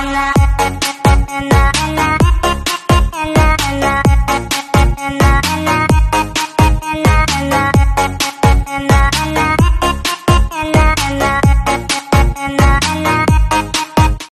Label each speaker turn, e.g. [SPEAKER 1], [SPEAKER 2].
[SPEAKER 1] I'm Yeah.